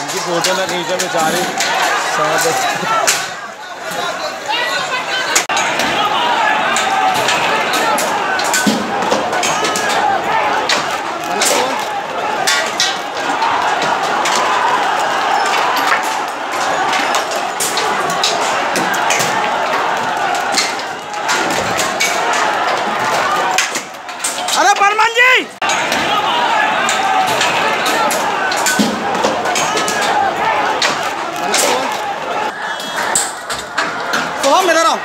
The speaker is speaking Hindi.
उनकी बोतल नीचे बेचारी सात आओ मेरा आओ